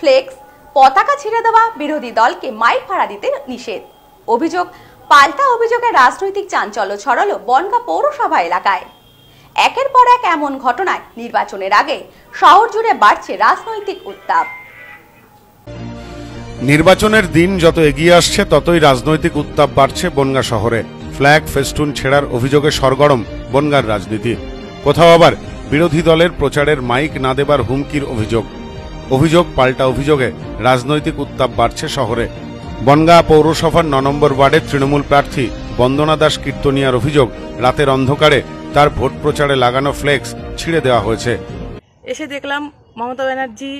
Flakes পতাকা ছিঁড়ে দেওয়া বিরোধী দলকে মাইক ভাড়া দিতে নিষেধ। অভিযোগ, পাল্টা অভিযোগে রাজনৈতিক চাঞ্চল্য ছড়ালো বনগা পৌরসভা এলাকায়। একের পর এক এমন ঘটনায় নির্বাচনের আগে শহর জুড়ে বাড়ছে রাজনৈতিক উত্তাপ। নির্বাচনের দিন যত এগিয়ে আসছে, ততই রাজনৈতিক উত্তাপ বাড়ছে বনগা শহরে। ফ্ল্যাগ, ফেস্টুন ছেড়ার অভিযোগে সরগরম বনগার রাজনীতি। কোথাও আবার বিরোধী দলের প্রচারের মাইক না দেবার হুমকির অভিযোগ। অভিযোগ পাল্টা অভিযোগে রাজনৈতিক উত্তাপ বাড়ছে শহরে। বনগাঁ পৌরসভার ন নম্বর ওয়ার্ডের তৃণমূল প্রার্থী বন্দনা দাস কীর্তনিয়ার অভিযোগ, রাতের অন্ধকারে তার ভোট প্রচারে লাগানো ফ্লেক্স ছিঁড়ে দেওয়া হয়েছে। এসে দেখলাম মমতা ব্যানার্জি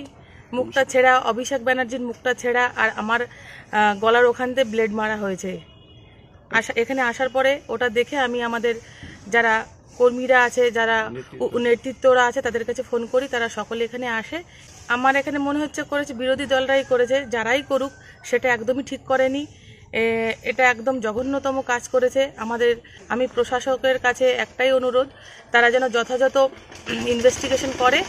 মুখটা ছেঁড়া, অভিষেক ব্যানার্জির মুখটা ছেঁড়া আর আমার গলার ওখান ব্লেড মারা হয়েছে। আসা এখানে আসার পরে ওটা দেখে আমি আমাদের যারা কর্মীরা আছে যারা নেতৃত্বরা আছে তাদের কাছে ফোন করি তারা সকলে এখানে আসে। আমার এখানে মনে হচ্ছে করেছে বিরোধী দলরাই করেছে যারাই করুক সেটা একদমই ঠিক করেনি। এটা একদম জঘন্যতম কাজ করেছে। আমাদের আমি প্রশাসকের কাছে একটাই অনুরোধ তারা যেন যথাযথ ইনভেস্টিগেশন করে।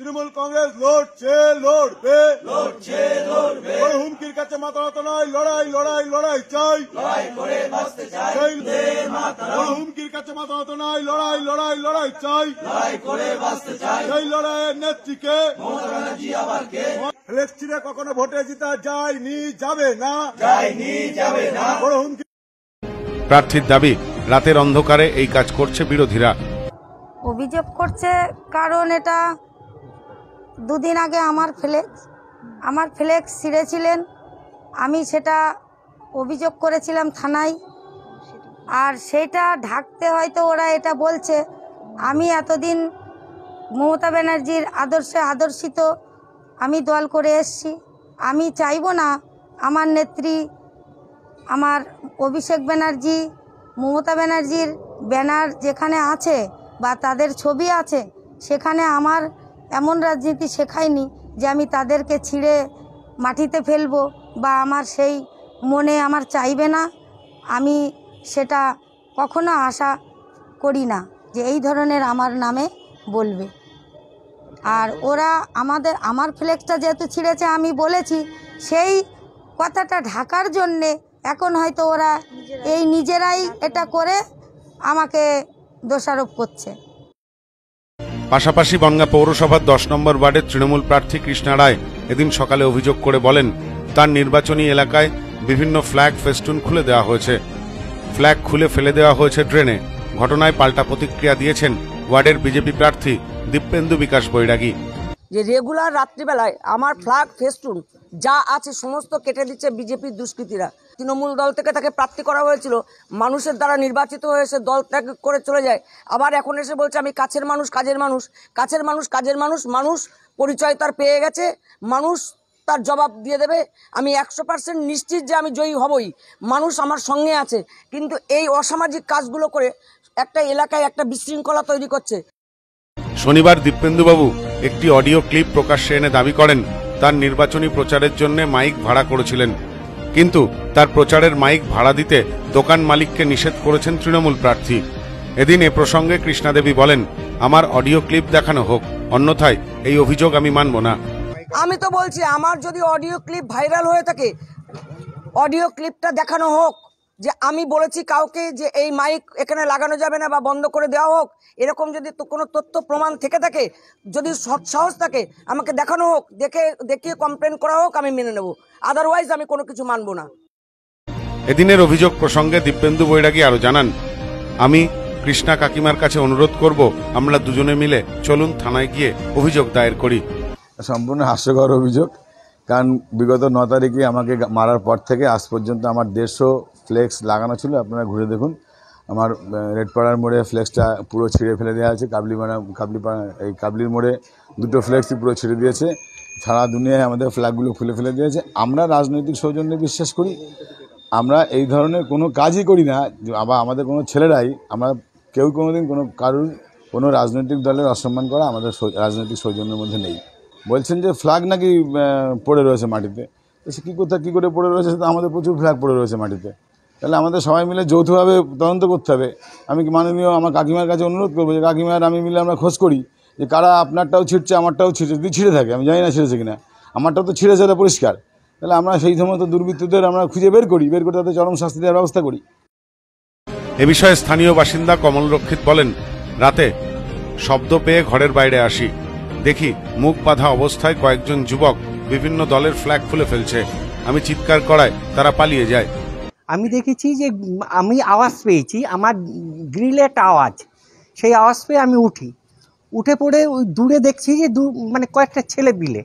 তৃণমূল কংগ্রেস লড়ছে লড়বে। লড়ছে লড়বে। কোনো হুমকির কাছে মাথা নত নয় লড়াই লড়াই লড়াই চাই। লড়াই করে বাঁচতে চাই। কোনো হুমকির কাছে মাথা নত নয় লড়াই লড়াই লড়াই চাই। লড়াই করে বাঁচতে চাই। সেই লড়াইয়ের নেত্রীকে ছিঁড়ে কখনো ভোটে জিতা যায়নি যাবে না। যায়নি যাবে না। কোনো হুমকি। প্রার্থীর দাবি রাতের অন্ধকারে এই কাজ করছে বিরোধীরা। অভিযোগ করছে কারণ এটা দুদিন আগে আমার ফ্লেক্স। আমার ফ্লেক্স ছিঁড়েছিলেন। আমি সেটা অভিযোগ করেছিলাম থানায়। আর সেটা ঢাকতে হয়তো ওরা এটা বলছে। আমি এতদিন মমতা ব্যানার্জির আদর্শে আদর্শিত, আমি দল করে এসছি। আমি চাইব না আমার নেত্রী, আমার অভিষেক ব্যানার্জি, মমতা ব্যানার্জির ব্যানার যেখানে আছে বা তাদের ছবি আছে, সেখানে আমার এমন রাজনীতি শেখায়নি যে আমি তাদেরকে ছিঁড়ে মাটিতে ফেলব বা আমার সেই মনে আমার চাইবে না। আমি সেটা কখনো আশা করি না যে এই ধরনের আমার নামে বলবে। আর ওরা আমাদের, আমার ফ্লেক্সটা যেহেতু ছিঁড়েছে আমি বলেছি, সেই কথাটা ঢাকার জন্যে এখন হয়তো ওরা এই নিজেরাই এটা করে আমাকে দোষারোপ করছে। পাশাপাশি বনগা পৌরসভার দশ নম্বর ওয়ার্ডের তৃণমূল প্রার্থী কৃষ্ণা রায় এদিন সকালে অভিযোগ করে বলেন, তার নির্বাচনী এলাকায় বিভিন্ন ফ্ল্যাগ ফেস্টুন খুলে দেওয়া হয়েছে। ফ্ল্যাগ খুলে ফেলে দেওয়া হয়েছে ড্রেনে। ঘটনায় পাল্টা প্রতিক্রিয়া দিয়েছেন ওয়ার্ডের বিজেপি প্রার্থী দীপেন্দু বিকাশ বৈরাগী। যে রেগুলার রাত্রিবেলায় আমার ফ্ল্যাগ, ফেস্টুন, যা আছে সমস্ত কেটে দিচ্ছে বিজেপির দুষ্কৃতীরা। তৃণমূল দল থেকে তাকে প্রাপ্তি করা হয়েছিল। মানুষের দ্বারা নির্বাচিত হয়ে হয়েছে দল ত্যাগ করে চলে যায়। আবার এখন এসে বলছে, আমি কাছের মানুষ, কাজের মানুষ, কাছের মানুষ, কাজের মানুষ মানুষ, পরিচয় তার পেয়ে গেছে। মানুষ তার জবাব দিয়ে দেবে, আমি একশো পার্সেন্ট নিশ্চিত যে আমি জয়ী হবই। মানুষ আমার সঙ্গে আছে, কিন্তু এই অসামাজিক কাজগুলো করে একটা এলাকায় একটা বিশৃঙ্খলা তৈরি করছে। শনিবার দীপেন্দুবাবু একটি অডিও ক্লিপ প্রকাশ্যে এনে দাবি করেন, তার নির্বাচনী প্রচারের জন্য মাইক ভাড়া করেছিলেন। কিন্তু তার প্রচারের মাইক ভাড়া দিতে দোকান মালিককে নিষেধ করেছেন তৃণমূল প্রার্থী। এদিন এ প্রসঙ্গে কৃষ্ণাদেবী বলেন, আমার অডিও ক্লিপ দেখানো হোক, অন্যথায় এই অভিযোগ আমি মানব না। আমি তো বলছি, আমার যদি অডিও ক্লিপ ভাইরাল হয়ে থাকে অডিও ক্লিপটা দেখানো হোক, যে আমি বলেছি কাউকে যে এই মাইক এখানে লাগানো যাবে না বা বন্ধ করে দেওয়া হোক, এরকম যদি কোনো তথ্য প্রমাণ থেকে থাকে, যদি সৎসাহস থাকে, আমাকে দেখানো হোক, দেখে, দেখিয়ে কমপ্লেন করা হোক, আমি মেনে নেব। আদারওয়াইজ আমি কোনো কিছু মানব না। এদিনের অভিযোগ প্রসঙ্গে দীপেন্দু বৈরাগী আরও জানান, আমি কৃষ্ণা কাকিমার কাছে অনুরোধ করব, আমরা দুজনে মিলে চলুন থানায় গিয়ে অভিযোগ দায়ের করি। সম্পূর্ণ হাস্যকর অভিযোগ। কারণ বিগত ন তারিখে আমাকে মারার পর থেকে আজ পর্যন্ত আমার দেড়শো ফ্লেক্স লাগানো ছিল, আপনারা ঘুরে দেখুন। আমার রেডপাড়ার মোড়ে ফ্লেক্সটা পুরো ছিঁড়ে ফেলে দেওয়া আছে কাবলিপাড়া কাবলিপাড়া, এই কাবলির মোড়ে দুটো ফ্লেক্সই পুরো ছিঁড়ে দিয়েছে। সারা দুনিয়ায় আমাদের ফ্ল্যাগগুলো খুলে ফেলে দিয়েছে। আমরা রাজনৈতিক সৌজন্যে বিশ্বাস করি। আমরা এই ধরনের কোনো কাজই করি না। আবার আমাদের কোনো ছেলেরাই, আমরা কেউ কোনো দিন কোনো কারুর, কোনো রাজনৈতিক দলের অসম্মান করা আমাদের রাজনৈতিক সৌজন্যের মধ্যে নেই। বলছেন যে ফ্ল্যাগ নাকি পড়ে রয়েছে মাটিতে। সে কী কোথায় কী করে পড়ে রয়েছে? তো আমাদের প্রচুর ফ্ল্যাগ পড়ে রয়েছে মাটিতে। তাহলে আমাদের সবাই মিলে যৌথভাবে তদন্ত করতে হবে। আমি মাননীয় আমার কাকিমার কাছে অনুরোধ করব যে, কাকিমার, আমি মিলে আমরা খোঁজ করি যে কারা আপনারটাও ছিটছে আমারটাও ছিটছে যদি ছিঁড়ে থাকে, আমি জানি না ছিঁড়েছে কিনা। আমারটাও তো ছিঁড়ে ছেড়ে পরিষ্কার। তাহলে আমরা সেই সমস্ত দুর্বৃত্তদের আমরা খুঁজে বের করি, বের করে তাদের চরম শাস্তি দেওয়ার ব্যবস্থা করি। এ বিষয়ে স্থানীয় বাসিন্দা কমল রক্ষিত বলেন, রাতে শব্দ পেয়ে ঘরের বাইরে আসি। দেখি মুখ বাঁধা অবস্থায় কয়েকজন যুবক বিভিন্ন দলের ফ্ল্যাগ খুলে ফেলছে। আমি চিৎকার করায় তারা পালিয়ে যায়। আমি দেখেছি যে, আমি আওয়াজ পেয়েছি, আমার গ্রিলে একটা আওয়াজ। সেই আওয়াজ পেয়ে আমি উঠি। উঠে পড়ে ওই দূরে দেখছি যে দু মানে কয়েকটা ছেলে বিলে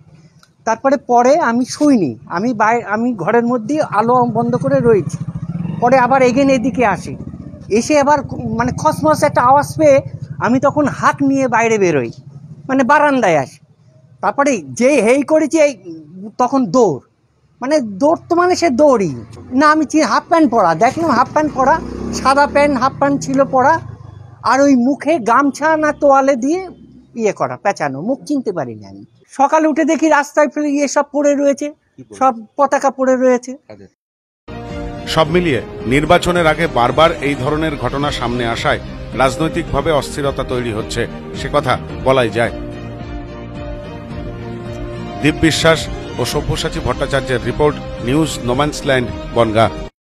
তারপরে পরে আমি শুইনি। আমি বাইরে আমি ঘরের মধ্যে আলো বন্ধ করে রয়েছি। পরে আবার এগেন এদিকে আসি। এসে আবার মানে খসমস একটা আওয়াজ পেয়ে আমি তখন হাত নিয়ে বাইরে বেরোই। মানে বারান্দায় আসি। তারপরে যে হেই করেছি এই তখন দৌড়। মানে দৌড় তো মানে সে দৌড়ই। না আমি হাফ প্যান্ট পরা। দেখলাম হাফ প্যান্ট পরা সাদা প্যান্ট হাফ প্যান্ট ছিল পরা। আর ওই মুখে গামছা না তোয়ালে দিয়ে ইয়ে করা পেঁচানো। মুখ চিনতে পারিনি আমি। সকালে উঠে দেখি রাস্তায় ফেলে ইয়ে সব পড়ে রয়েছে। সব পতাকা পড়ে রয়েছে। সব মিলিয়ে নির্বাচনের আগে বারবার এই ধরনের ঘটনা সামনে আসায় রাজনৈতিকভাবে অস্থিরতা তৈরি হচ্ছে। সে কথা বলাই যায়। দীপ বিশ্বাস ও সব্যসাচী ভট্টাচার্যের রিপোর্ট নিউজ নোম্যান্সল্যান্ড বনগা।